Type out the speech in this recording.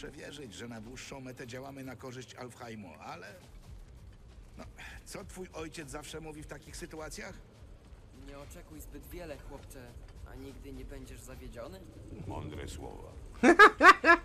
muszę wierzyć, że na dłuższą metę działamy na korzyść Alfheimu, ale... No, co twój ojciec zawsze mówi w takich sytuacjach? Nie oczekuj zbyt wiele, chłopcze, a nigdy nie będziesz zawiedziony? Mądre słowa.